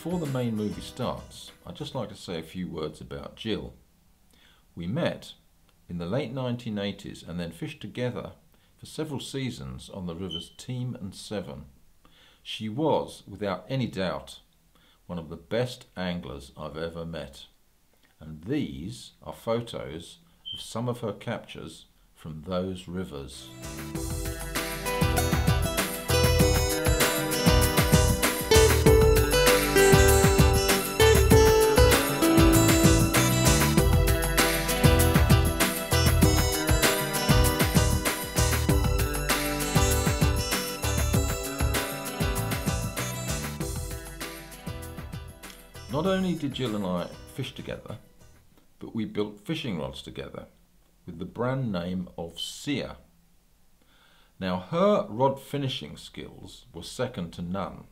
Before the main movie starts, I'd just like to say a few words about Jill. We met in the late 1980s and then fished together for several seasons on the rivers Teme and Severn. She was, without any doubt, one of the best anglers I've ever met. And these are photos of some of her captures from those rivers. Not only did Jill and I fish together, but we built fishing rods together with the brand name of Sear. Now her rod finishing skills were second to none,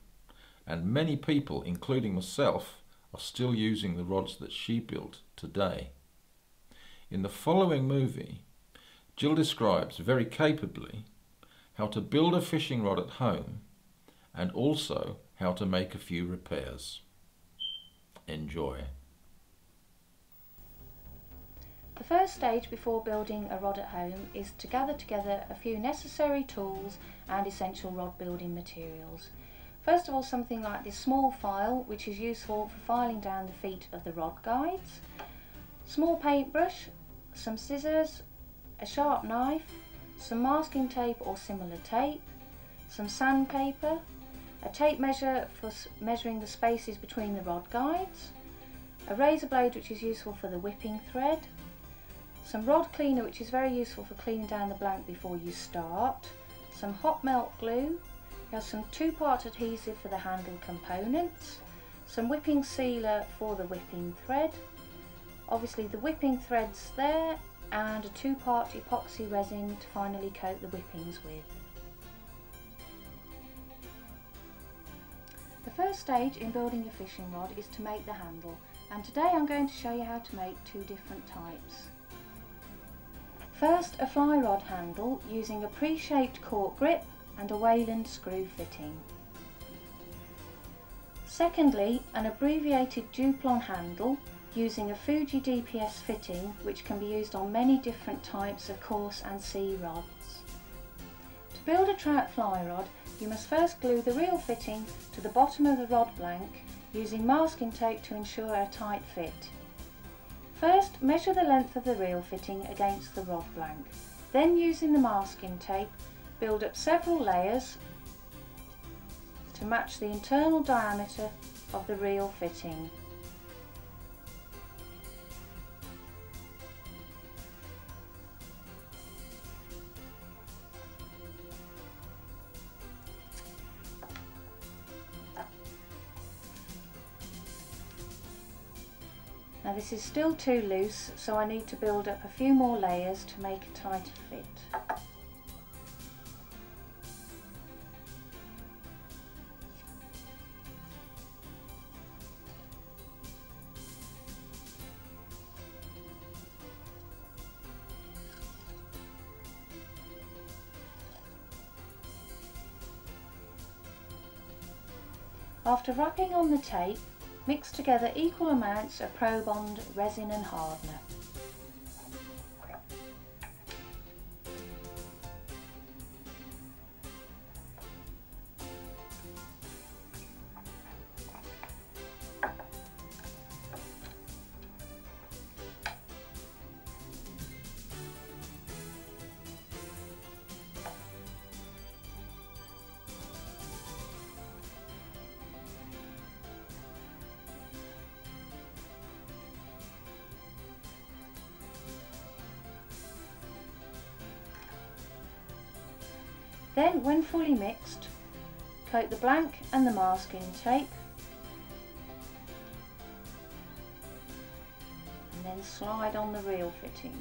and many people, including myself, are still using the rods that she built today. In the following movie, Jill describes very capably how to build a fishing rod at home and also how to make a few repairs. Enjoy. The first stage before building a rod at home is to gather together a few necessary tools and essential rod building materials. First of all something like this small file which is useful for filing down the feet of the rod guides, small paintbrush, some scissors, a sharp knife, some masking tape or similar tape, some sandpaper, a tape measure for measuring the spaces between the rod guides, a razor blade which is useful for the whipping thread, some rod cleaner which is very useful for cleaning down the blank before you start, some hot melt glue, have some two-part adhesive for the handle components, some whipping sealer for the whipping thread, obviously the whipping threads there and a two-part epoxy resin to finally coat the whippings with. First stage in building a fishing rod is to make the handle and today I'm going to show you how to make two different types. First a fly rod handle using a pre-shaped cork grip and a Wayland screw fitting. Secondly an abbreviated Duplon handle using a Fuji DPS fitting which can be used on many different types of coarse and sea rods. To build a trout fly rod you must first glue the reel fitting to the bottom of the rod blank using masking tape to ensure a tight fit. First measure the length of the reel fitting against the rod blank. Then using the masking tape build up several layers to match the internal diameter of the reel fitting. This is still too loose so I need to build up a few more layers to make a tighter fit. After wrapping on the tape, Mix together equal amounts of Probond resin and hardener. The blank and the masking tape and then slide on the reel fitting.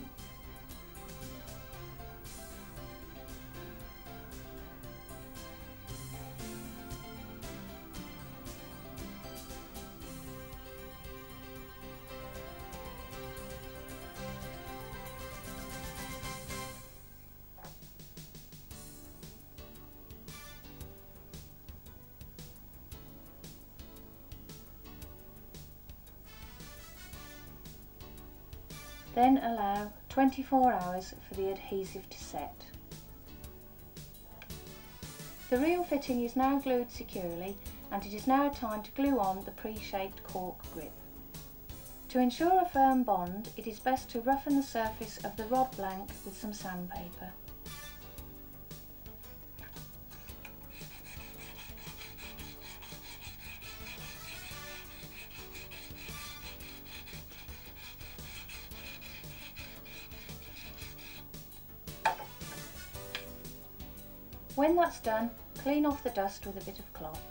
24 hours for the adhesive to set. The reel fitting is now glued securely and it is now time to glue on the pre-shaped cork grip. To ensure a firm bond, it is best to roughen the surface of the rod blank with some sandpaper. When that's done, clean off the dust with a bit of cloth.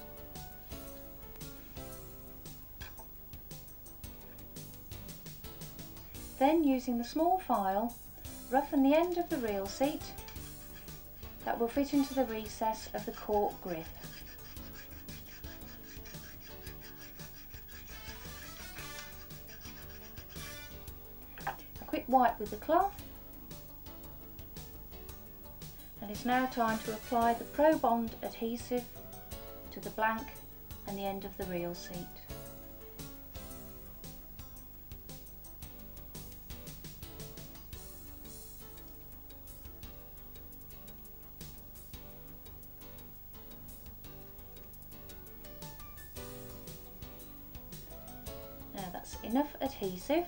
Then using the small file, roughen the end of the reel seat that will fit into the recess of the cork grip. A quick wipe with the cloth it's now time to apply the Pro Bond adhesive to the blank and the end of the reel seat. Now that's enough adhesive.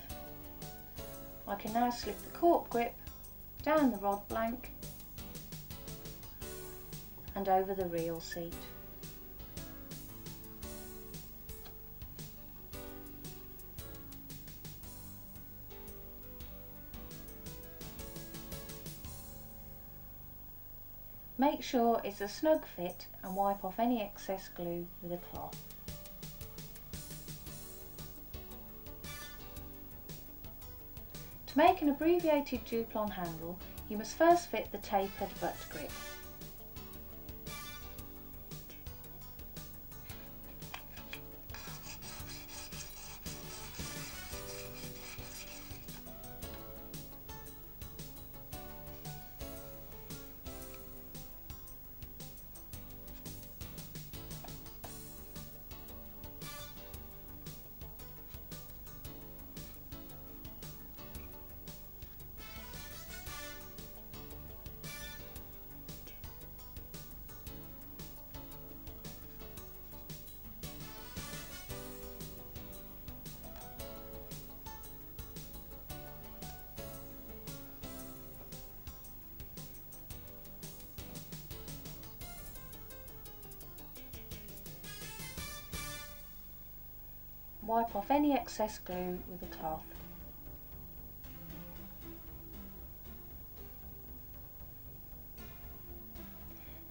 I can now slip the cork grip down the rod blank and over the reel seat. Make sure it's a snug fit and wipe off any excess glue with a cloth. To make an abbreviated Duplon handle, you must first fit the tapered butt grip. Wipe off any excess glue with a cloth.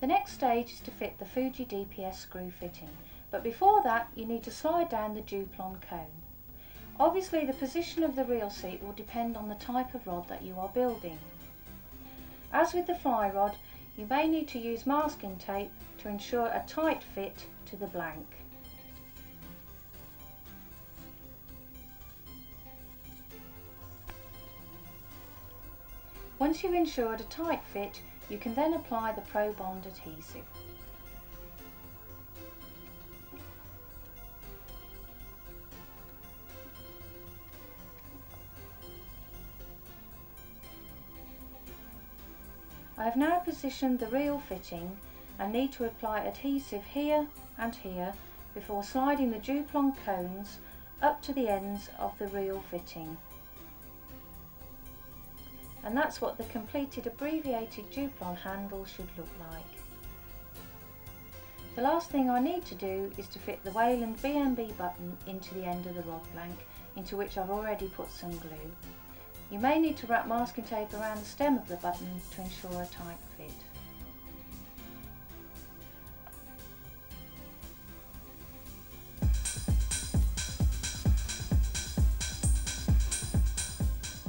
The next stage is to fit the Fuji DPS screw fitting, but before that you need to slide down the Duplon cone. Obviously the position of the reel seat will depend on the type of rod that you are building. As with the fly rod, you may need to use masking tape to ensure a tight fit to the blank. Once you've ensured a tight fit, you can then apply the Pro Bond adhesive. I have now positioned the reel fitting and need to apply adhesive here and here before sliding the Duplon cones up to the ends of the reel fitting and that's what the completed abbreviated Duplon handle should look like. The last thing I need to do is to fit the Wayland BMB button into the end of the rod blank into which I've already put some glue. You may need to wrap masking tape around the stem of the button to ensure a tight fit.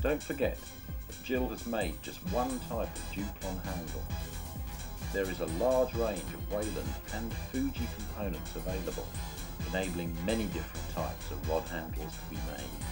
Don't forget, Jill has made just one type of Duplon handle. There is a large range of Wayland and Fuji components available, enabling many different types of rod handles to be made.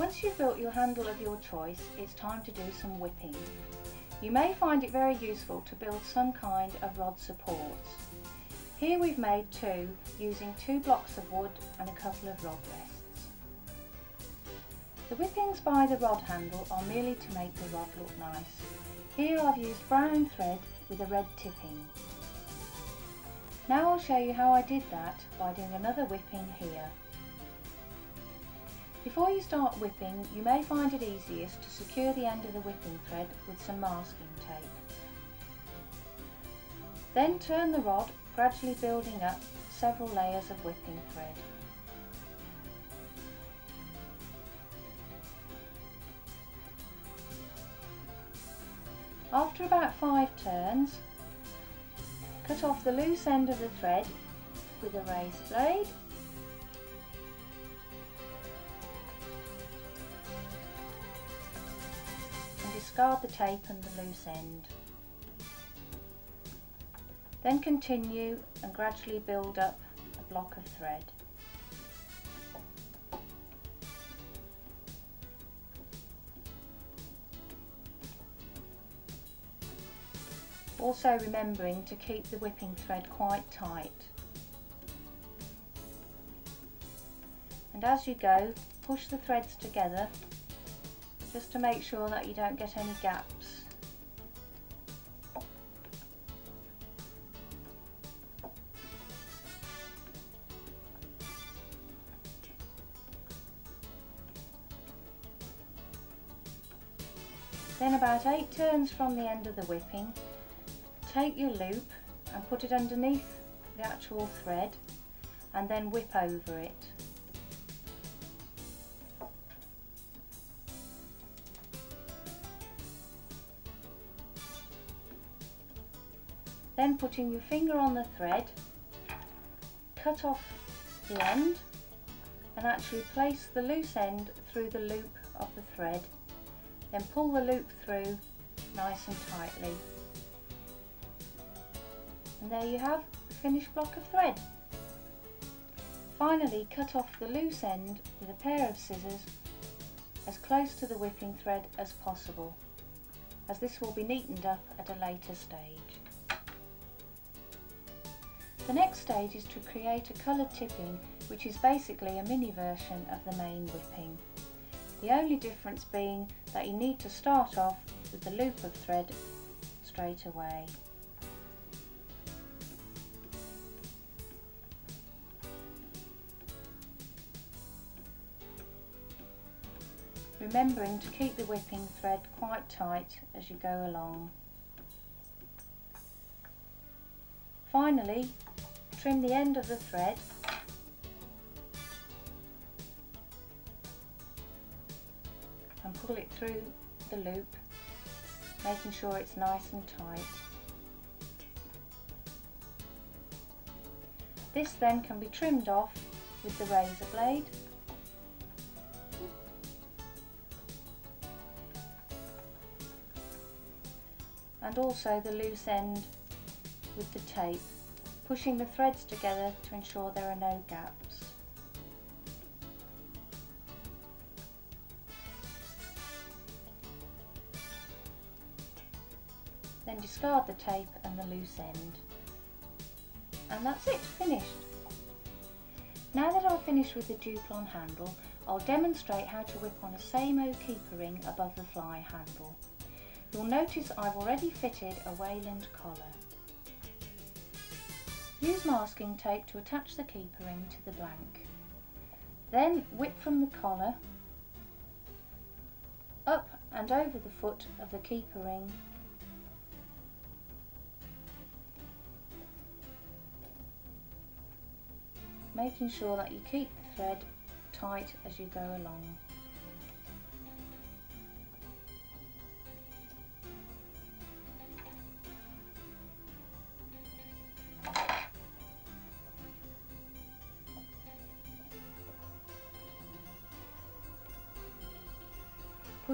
Once you've built your handle of your choice, it's time to do some whipping. You may find it very useful to build some kind of rod supports. Here we've made two using two blocks of wood and a couple of rod rests. The whippings by the rod handle are merely to make the rod look nice. Here I've used brown thread with a red tipping. Now I'll show you how I did that by doing another whipping here. Before you start whipping, you may find it easiest to secure the end of the whipping thread with some masking tape. Then turn the rod, gradually building up several layers of whipping thread. After about five turns, cut off the loose end of the thread with a razor blade discard the tape and the loose end. Then continue and gradually build up a block of thread. Also remembering to keep the whipping thread quite tight. And as you go, push the threads together just to make sure that you don't get any gaps. Then about 8 turns from the end of the whipping, take your loop and put it underneath the actual thread and then whip over it. Putting your finger on the thread, cut off the end and actually place the loose end through the loop of the thread. Then pull the loop through nice and tightly. And there you have the finished block of thread. Finally cut off the loose end with a pair of scissors as close to the whipping thread as possible as this will be neatened up at a later stage. The next stage is to create a coloured tipping which is basically a mini version of the main whipping. The only difference being that you need to start off with the loop of thread straight away. remembering to keep the whipping thread quite tight as you go along. Finally, trim the end of the thread. And pull it through the loop, making sure it's nice and tight. This then can be trimmed off with the razor blade. And also the loose end with the tape, pushing the threads together to ensure there are no gaps. Then discard the tape and the loose end. And that's it, finished. Now that I've finished with the Duplon handle, I'll demonstrate how to whip on a Samo keeper ring above the fly handle. You'll notice I've already fitted a Wayland collar. Use masking tape to attach the keeper ring to the blank. Then whip from the collar up and over the foot of the keeper ring making sure that you keep the thread tight as you go along.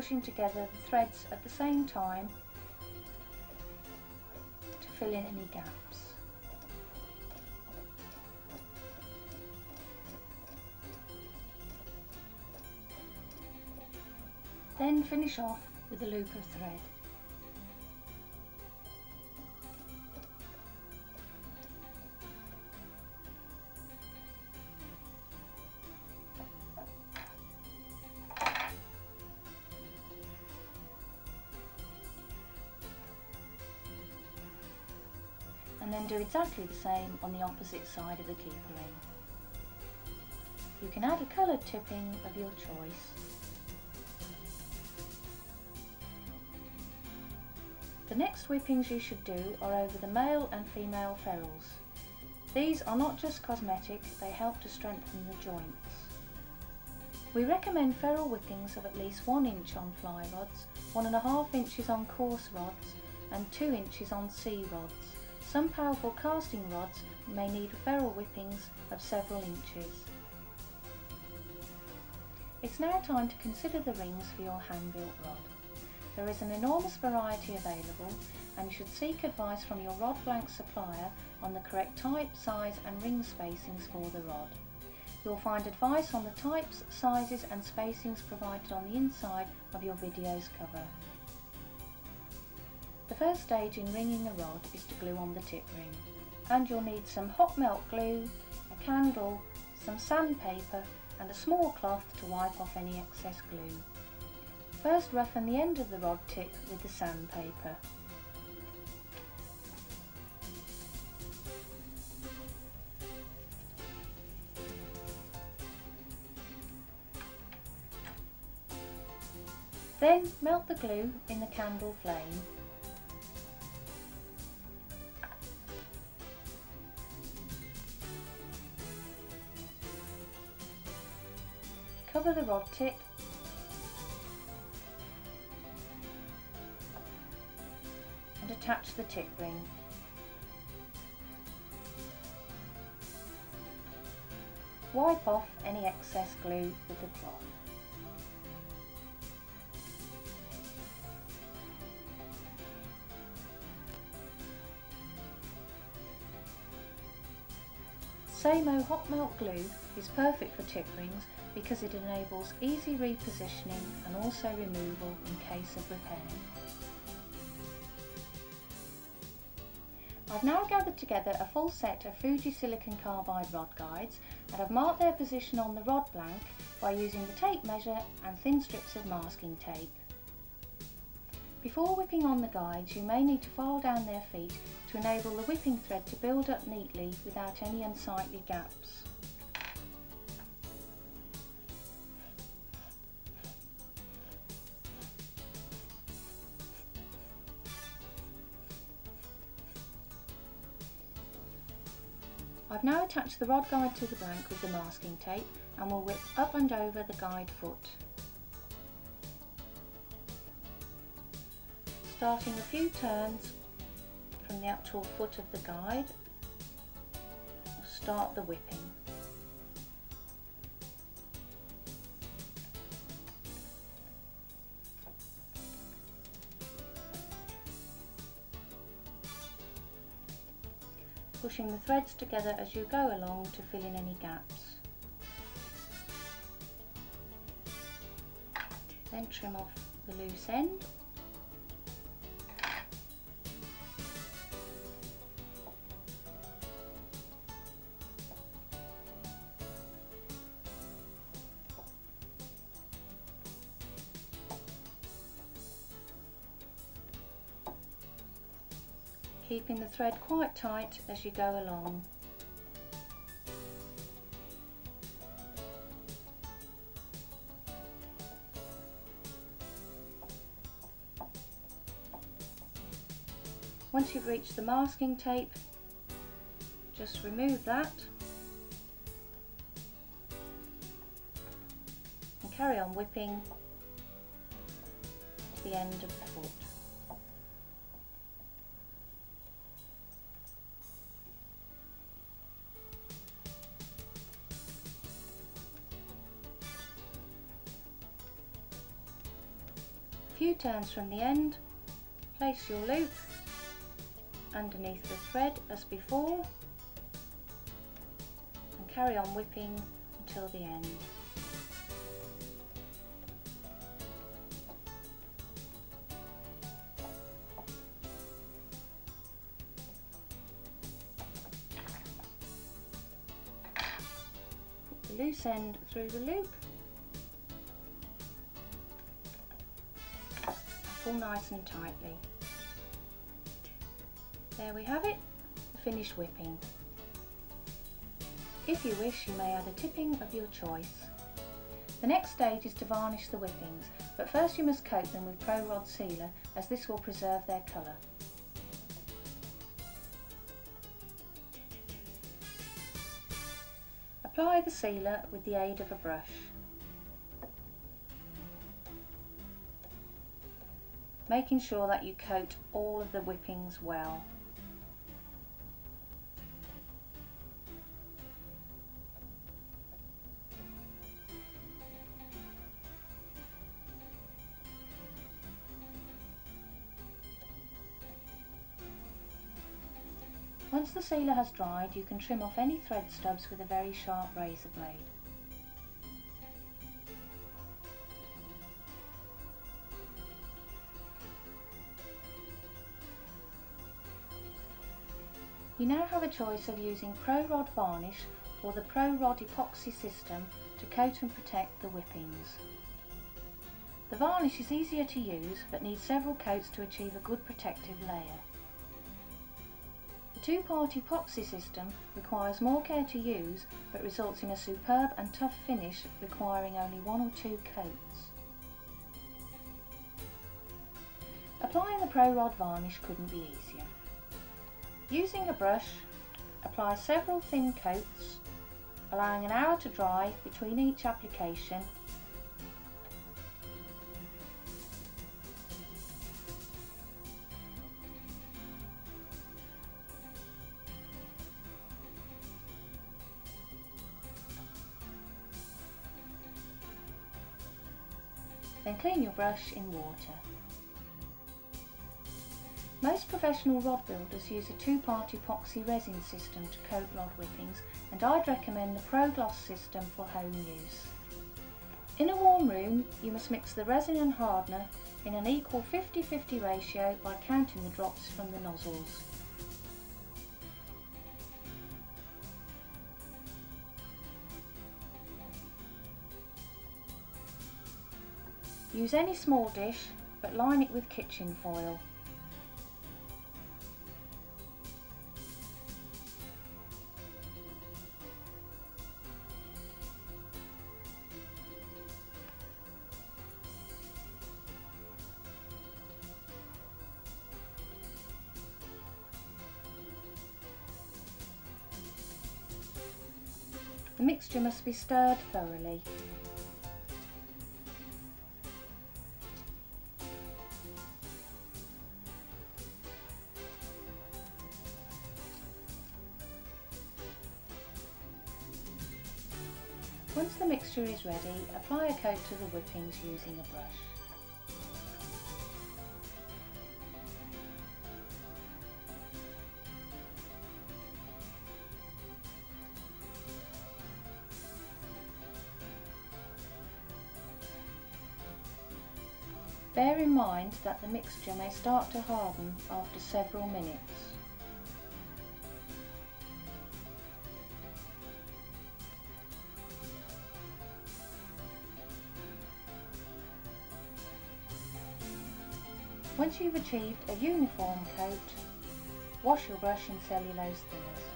Pushing together the threads at the same time to fill in any gaps. Then finish off with a loop of thread. Then do exactly the same on the opposite side of the keeper ring. You can add a coloured tipping of your choice. The next whippings you should do are over the male and female ferrules. These are not just cosmetic, they help to strengthen the joints. We recommend ferrule whippings of at least 1 inch on fly rods, 1.5 inches on coarse rods and 2 inches on sea rods. Some powerful casting rods may need ferrule whippings of several inches. It's now time to consider the rings for your hand-built rod. There is an enormous variety available and you should seek advice from your rod blank supplier on the correct type, size and ring spacings for the rod. You'll find advice on the types, sizes and spacings provided on the inside of your video's cover. The first stage in ringing a rod is to glue on the tip ring and you'll need some hot melt glue, a candle, some sandpaper and a small cloth to wipe off any excess glue. First roughen the end of the rod tip with the sandpaper. Then melt the glue in the candle flame rod tip and attach the tip ring. Wipe off any excess glue with the cloth. Samo hot melt glue is perfect for tip rings because it enables easy repositioning and also removal in case of repair. I've now gathered together a full set of Fuji silicon carbide rod guides and I've marked their position on the rod blank by using the tape measure and thin strips of masking tape. Before whipping on the guides you may need to file down their feet to enable the whipping thread to build up neatly without any unsightly gaps. I've now attached the rod guide to the blank with the masking tape and will whip up and over the guide foot. Starting a few turns from the actual foot of the guide, start the whipping. pushing the threads together as you go along to fill in any gaps. Then trim off the loose end keeping the thread quite tight as you go along. Once you've reached the masking tape, just remove that and carry on whipping to the end of the foot. turns from the end, place your loop underneath the thread as before. And carry on whipping until the end. Put the loose end through the loop. Nice and tightly. There we have it, the finished whipping. If you wish, you may add a tipping of your choice. The next stage is to varnish the whippings, but first you must coat them with Pro Rod Sealer as this will preserve their colour. Apply the sealer with the aid of a brush. Making sure that you coat all of the whippings well. Once the sealer has dried, you can trim off any thread stubs with a very sharp razor blade. You now have a choice of using Pro Rod varnish or the Pro Rod epoxy system to coat and protect the whippings. The varnish is easier to use but needs several coats to achieve a good protective layer. The two-part epoxy system requires more care to use but results in a superb and tough finish requiring only one or two coats. Applying the Pro Rod varnish couldn't be easier. Using a brush, apply several thin coats, allowing an hour to dry between each application Then clean your brush in water. Most professional rod builders use a two-part epoxy resin system to coat rod whippings and I'd recommend the ProGloss system for home use. In a warm room you must mix the resin and hardener in an equal 50-50 ratio by counting the drops from the nozzles. Use any small dish, but line it with kitchen foil. Must be stirred thoroughly. Once the mixture is ready, apply a coat to the whippings using a brush. Bear in mind that the mixture may start to harden after several minutes. Once you've achieved a uniform coat, wash your brush in cellulose thinners.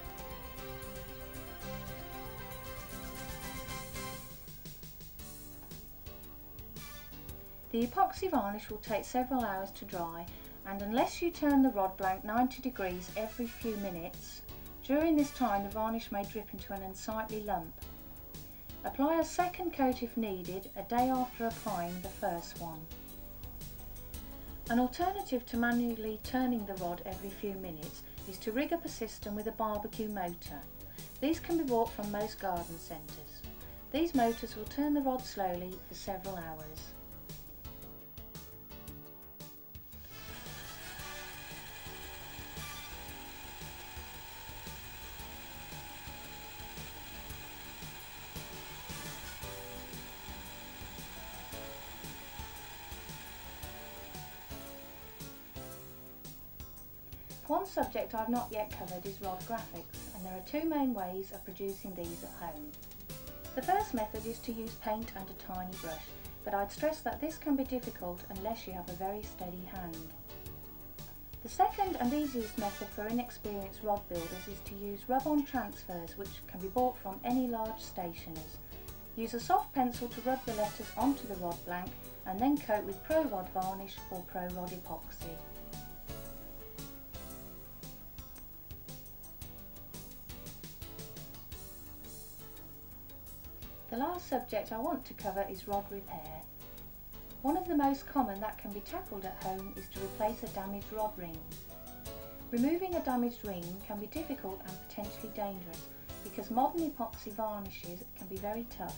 The epoxy varnish will take several hours to dry and unless you turn the rod blank 90 degrees every few minutes, during this time the varnish may drip into an unsightly lump. Apply a second coat if needed a day after applying the first one. An alternative to manually turning the rod every few minutes is to rig up a system with a barbecue motor. These can be bought from most garden centres. These motors will turn the rod slowly for several hours. Subject I've not yet covered is rod graphics and there are two main ways of producing these at home. The first method is to use paint and a tiny brush, but I'd stress that this can be difficult unless you have a very steady hand. The second and easiest method for inexperienced rod builders is to use rub-on transfers which can be bought from any large stationers. Use a soft pencil to rub the letters onto the rod blank and then coat with Pro Rod varnish or Pro Rod epoxy. The last subject I want to cover is rod repair. One of the most common that can be tackled at home is to replace a damaged rod ring. Removing a damaged ring can be difficult and potentially dangerous because modern epoxy varnishes can be very tough.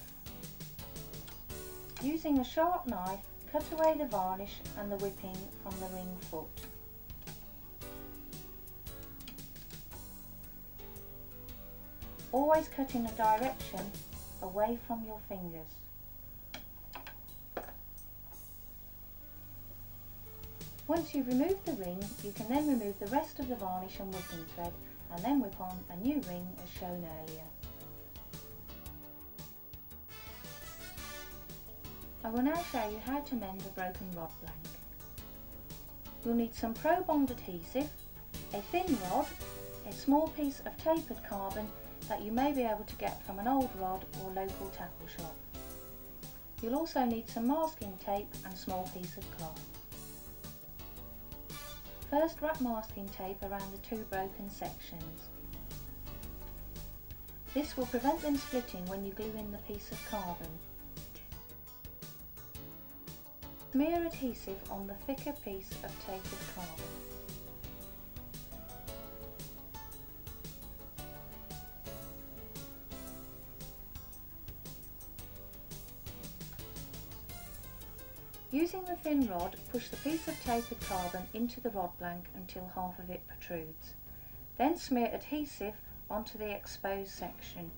Using a sharp knife, cut away the varnish and the whipping from the ring foot. Always cut in a direction away from your fingers. Once you've removed the ring, you can then remove the rest of the varnish and whipping thread and then whip on a new ring as shown earlier. I will now show you how to mend a broken rod blank. You'll need some Pro Bond adhesive, a thin rod, a small piece of tapered carbon that you may be able to get from an old rod or local tackle shop. You'll also need some masking tape and small piece of cloth. First wrap masking tape around the two broken sections. This will prevent them splitting when you glue in the piece of carbon. Smear adhesive on the thicker piece of tapered carbon. Using the thin rod, push the piece of tapered carbon into the rod blank until half of it protrudes. Then smear adhesive onto the exposed section.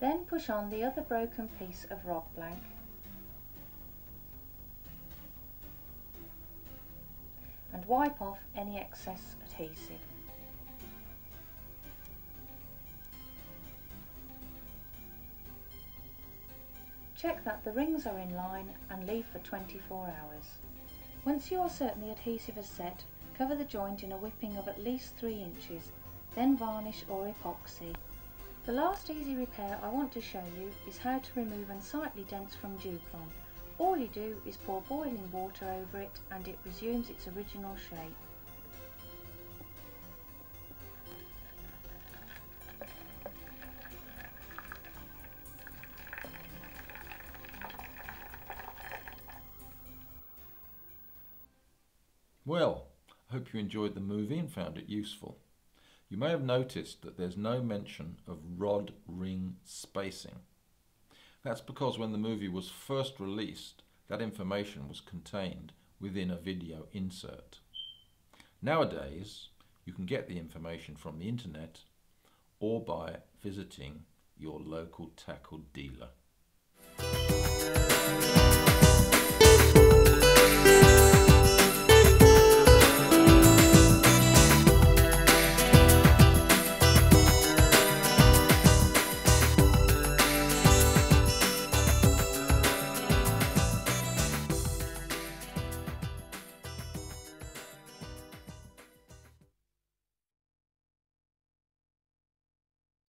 Then push on the other broken piece of rod blank and wipe off any excess adhesive. Check that the rings are in line and leave for 24 hours. Once you are certain the adhesive is set, cover the joint in a whipping of at least 3 inches, then varnish or epoxy. The last easy repair I want to show you is how to remove unsightly dents from Duplon. All you do is pour boiling water over it and it resumes its original shape. Well, I hope you enjoyed the movie and found it useful. You may have noticed that there's no mention of rod ring spacing. That's because when the movie was first released, that information was contained within a video insert. Nowadays, you can get the information from the internet or by visiting your local tackle dealer.